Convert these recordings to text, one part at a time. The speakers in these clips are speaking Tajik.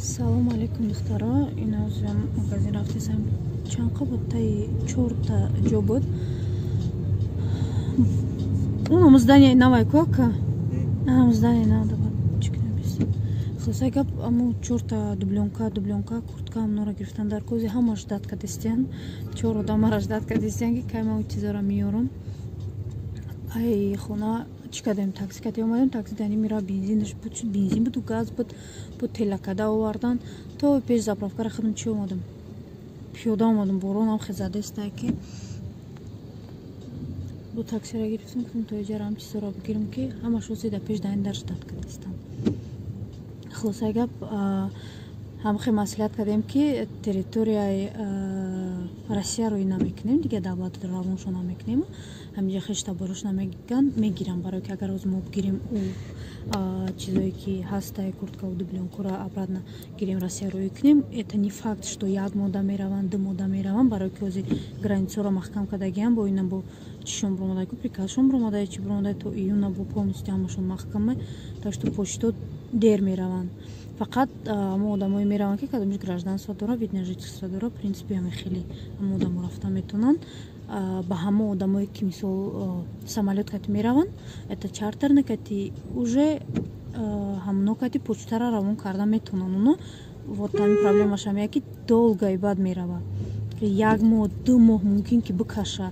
салому алайкум духтаро. Инозам магазин рафтесам чанқа буд таи чорта ҷо буд? Уно здание навай кока? Здание надабад хусай гап аму чорта дублёнка дублёнка куртка амнора гирифтан дар кози ҳамаш датка дистиян чор одамараш датка дистиян ки кай ма чизора меёрам ай хона чӣ кардем такси кати омадем такси дани мира бензинаш буд бензин буду газ буд буд телакада овардан. То пеш заправкара хадам чӣ омадам? Пиёда омадам боронам хезадестай ки. Бу таксира гирифтам гуфтам то иҷарам чизоро бигирам ки ҳамашо зида пеш дани дарш дад кадистам хулоса гап ҳамахе маслиҳат кардем ки территорияи россияро ин намекунем дига давлати равоншо намекунем. Ҳамиҷа хешта борош намеган мегирам барое ки агар озмо бигирем ӯ чизое ки ҳастаи курткаву дублёнкура обратно гирем россияро икунем это не факт что як мода мераванд ду мода мераванд. Барое ки ҳозир границаро маҳкам кардагиам бо ина бо чишон буромадаи ку приказшон буромадаи чи буромадаи то июна бо полностью ҳамашон маҳкаме так что почто дер мераванд. Фақат мо одамое мераванд ки кадомиш гражданство дора вид на жительство дора принципи ҳаме хеле ҳама одамо рафта метавонанд ба ҳама одамое ки мисол самолет кати мераванд это чартерне кати уже ҳамно кати почтара равон карда метавонанд оно вот ҳами проблемаш ҳамея ки долго и бад мерава як моҳ ду моҳ мумкин ки бикаша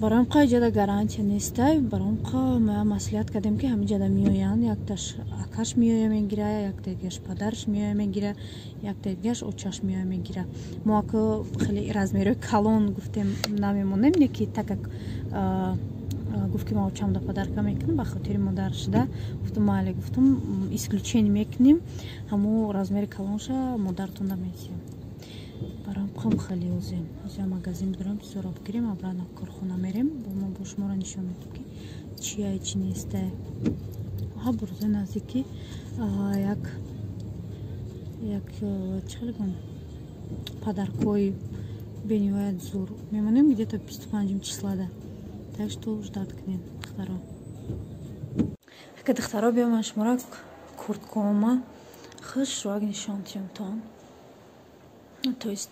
баромқа иҷада гарантия нестай баромқа ма маслиҳат кардем ки ҳамиҷада меоянд якташ акаш меоя мегира якта дигаш падараш меоя мегира якта дигаш очаш меоя мегира мо аку хеле размерои калон гуфтем намемонем не ки так как гуфт ки мо очамда падарка мекунам ба хотири модар шуда гуфтам мале гуфтам исключение мекунем. Ҳамо размери калонша модаратон намесиям барам қам хеле озем озя магазин дорам чизоро бигирем обратно корхона мерем. Бо мо бо шуморо нишон медем ки чия чи нестае ҳа бурза наздики як як чӣ хеле гум? Падаркҳои бениҳоят зур. Мемонем где то бисту панҷум числада так что ждат кунем духтаро. Ака духтаро биёман шуморо курткоома хушроак нишон тиёмтон то есть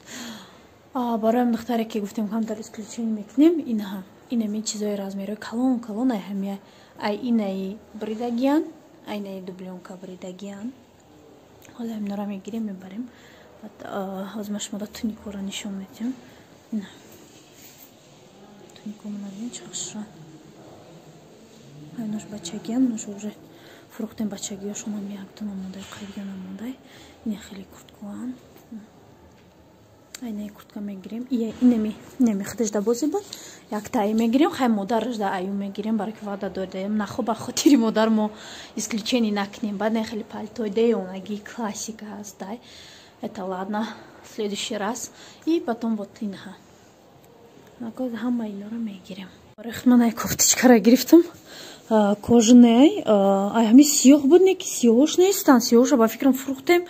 барои духтаре ки гуфтем камтар исключение мекунем инаҳа инами чизои размерои калон калон ай ҳамия ай инаи бридагиян ай инаи дублёнка бридагиян ҳола ҳаминора мегирем мебарем. Ҳозир шумода туникора нишон медиҳам ина туникомонабин чашра ай нош бачагиян нош уже фурӯхтем бачагиёшонам яктон амодай қайдиён амодай ина хеле курткоам айнаи куртка мегирем. Инами инами худашда бози буд яктаи мегирем хай модарашда аю мегирем баро ки ваъда додаем нахо ба хотири модар мо исключение накунем баъд не хеле пальтои деонаги классика аст дай. Это ладно следующий раз. И потом вот инаҳа накоз ҳама инора мегирем? Рехман ай кофтичкара гирифтам кожанаи ай ҳами сиёҳ буд не ки сиёҳош нестанд сиёҳоша ба фикрам фурӯхтем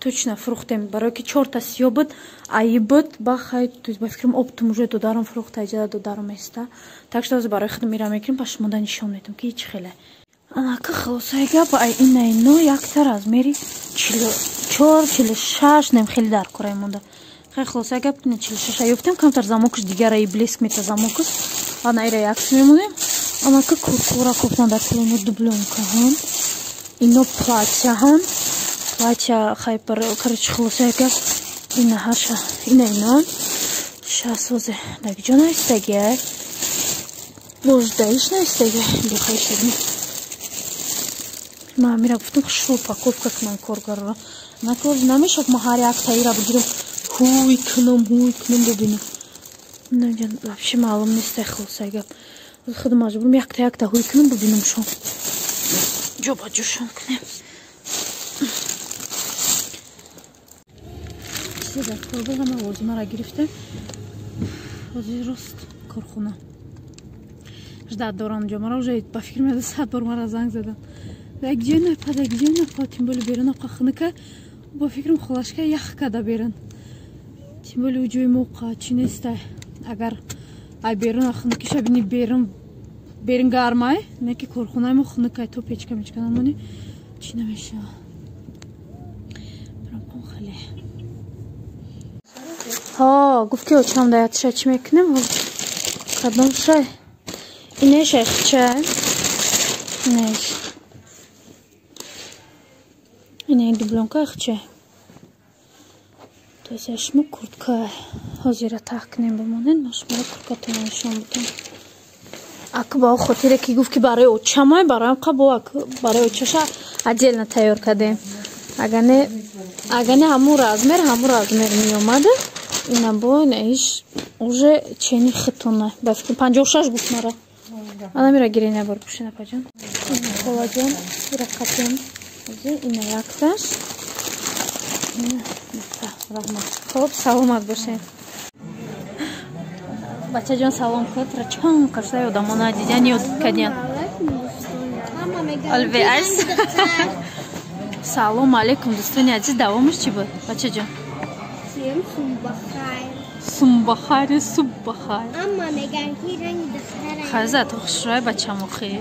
точно фурӯхтем барое ки чорта сиё буд аи буд бахай ба фикрам оптум уже додарам фурӯхта иҷада додарам еста так что барои худам мира мекунем паш шумода нишон медам ки ич хеле. Анака халосаи гап ай инай но якта размери чор чилу шаш нем хеле дар кораи монда. Хай халосаи гап ина чилу шаша ёфтем камтар замокаш дигара и блеск мета замокаш ана ира якс мемонем. Анака куркура купна дар кулоно дублёнкаҳон ино платяҳан платья хайпер короче хулосайка ина хаша ина ино сейчас озе даги ҷо наистаги ай бождаиш наистаги бихайшади ма мира гуфтам шо упаковка кунам коргаро. Накор намешад ма ҳар як таира бигирам ҳуй кунам ҳуй кунам бубинам наҷан вообще маълум нестай хулосай гап худ маҷбурам якта якта ҳуй кунам бубинам шо. Ҷобаҷӯшон кунем дар корбоғам овози мара гирифта ҳозир рост корхона. Ждат дорам ҷо мара уже ба фикр меда сад бор мара занг задам. Дагиҷо напа дагиҷо напа тим боли берун ақаханака ба фикрам холашка ях када берун. Тим боли уҷои моқа чи неста агар ай берун аханакиша бини берун берун гармай не ки корхонаи мо хунакай то печка мечка намони чи намешава ҳо гуфт ки очам даятша чӣ мекунем? Кадом шай? Инешай хичай инеш ине дублонка хичай то есть шумо куртка ҳозира таҳ кунем бимонед ман шуморо курткатона нишон будам ак ба хотире ки гуфт ки барои очамай бароям қабо ак барои очаша отдельно тайёр кардем. Агане агане ҳамун размер ҳамун размер меомада ина бо наиш уже чени хитона. Ба фикр панҷоҳу шаш гуфт мара. Анамира гирен ябор пушина паҷон. Холаҷон ира катем ина якташ раҳмат хуб саломат бошед бачаҷон салом куд рачон қаштай одамона дидян ёд кадян алвеас. Салом алейкум дӯстони азиз давомаш чӣ буд бачаҷон сумбахайр суббахайр хаза ту хушрӯй бачамохӣ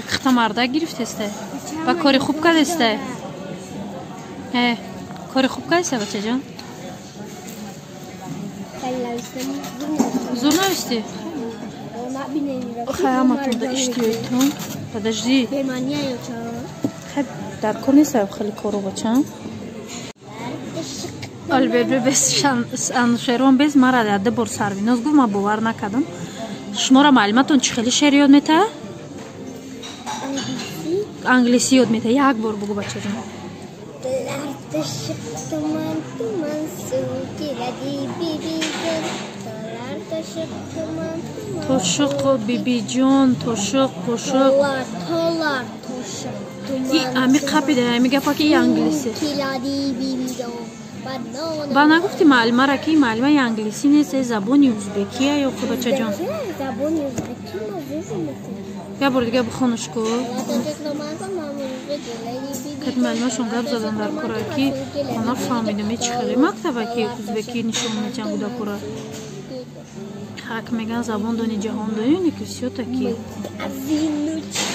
якхта марда гирифтесте ва кори хуб кардесте Э, кори хуб кайса бачаҷон зур нависти ҳаматон иштиёитон подожди дар кор нестав хеле коро бачам албербешерон без мара яда бор сарвиноз гуфт ман бовар накардам. Шуморо маълиматон чӣ хеле шеър ёд метавад англисӣ ёд метавад як бор бугу бачаҷон? Тышык туман туман сув келadi бибиjon Tolar тышык туман туман Тошук бибиjon тошук тошук Tolar tolar тошук туман И ами қапида ами гапа ки англиси. Келadi бибиjon ба нагуфти маълимара ки маълима англисӣ нест забони узбекия ё хубачаҷон забони узбекӣ я бор дига бихонушку кад маълимашон гап задан дар кора ки ана фаҳмидам чӣ хеле. Мактаба ки узбекӣ нишон метиҳам буда кора ҳак меган забон дони ҷаҳон доёни ки всё таки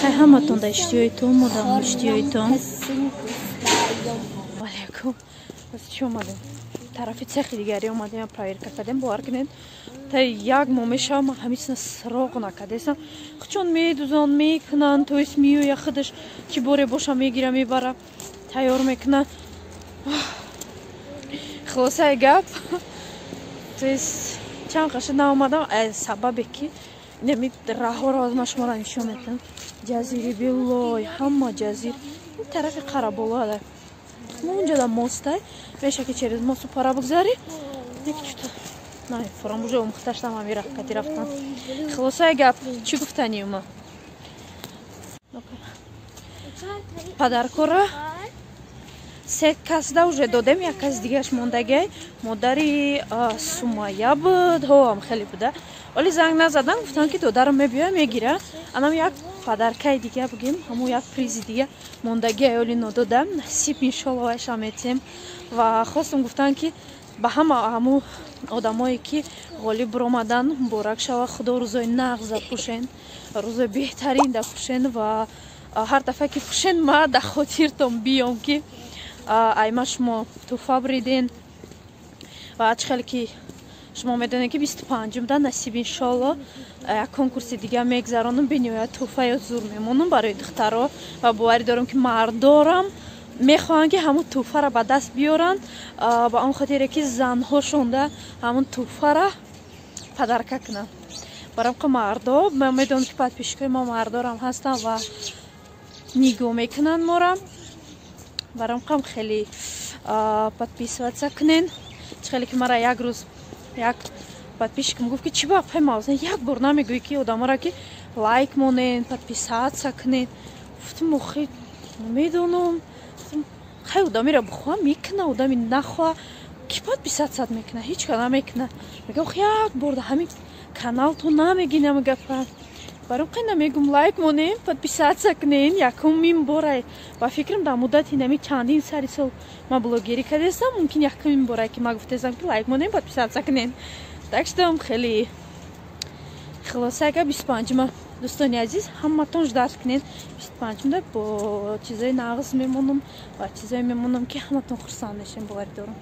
ҳай ҳаматон да иштиёитон модам иштиёитон алейкум чӣ омадем? Тарафи цехи дигари омадем проверка кардем бовар кунед та як мо мешавам ман ҳамисна сироғ накардесам чун медузон мекунанд то есть миёя худаш чӣ боре боша мегира мебара тайёр мекунад хулосаи гап. То есть чанд қаша наомадам? Сабабе ки неми раҳоро аз ма шуморо нишон метавам ҷазири белой ҳама ҷазир. Ин тарафи қараболада унҷада мостай меша ки через мосту пара бигзари. Фурамбужа омӯхташтам ҳами рафкати рафтам. Хулосаи гап. Чӣ гуфтани ума? Падаркора се касда уже додем як кас дигарш мондагай модари сумая буд ҳоам хеле буда оли занг назадан гуфтам ки додарам мебиёя мегира. Анам як падаркаи дига бигем ҳаму як призи дига мондагиай оли нододам насиб иншолло вайша метем ва хостам гуфтам ки ба ҳама ҳаму одамое ки ғолиб баромадан муборак шава худо рӯзои нағза пӯшен рӯзои беҳтарин да пӯшен ва ҳар дафъа ки пӯшен ма да хотиртон биём ки айма шумо тӯҳфа буриден. Ва чӣ хеле ки шумо медонед ки бисту панҷумда насиб иншолло як конкурси дига мегзаронам бениҳоят тӯҳфаё зур мемонам барои духтаро ва боварӣ дорам ки мардорам мехоҳанд ки ҳамун тӯҳфаро ба даст биёранд. Ба он хотире ки занҳошонда ҳамун тӯҳфара падарка кунанд барамқа мардо ман медонам ки подписчикои мо мардорам ҳастанд ва нигоҳ мекунанд моро барамқам хеле подписываться кунен чӣ хеле ки мара як рӯз як подписчикам гуфт ки чӣ ба паймаоза як бор намегӯӣ ки одаморо ки лайк монен подписаться кунен гуфтам охи медонам хай одамиро бихоҳа мекуна одами нахоҳа ки подписатсият мекуна ҳеч ка намекуна мега ох як бор да ҳамин канал то намегӣ нама гапа баром қай намегум лайк монем подписатсия кунен якумин борай ба фикрам дар муддати нами чандин сари сол ма блогерӣ кардестам мумкин якумин борай ки ма гуфтестам ки лайк монем подписатсия кунен так шудам хеле хулоса ага бисту панҷума дӯстони азиз ҳаматон ждар кунед. Бисту панҷумда бо чизои нағз мемонам ва чизое мемонам ки ҳаматон хурсанд мешем боварӣ дорам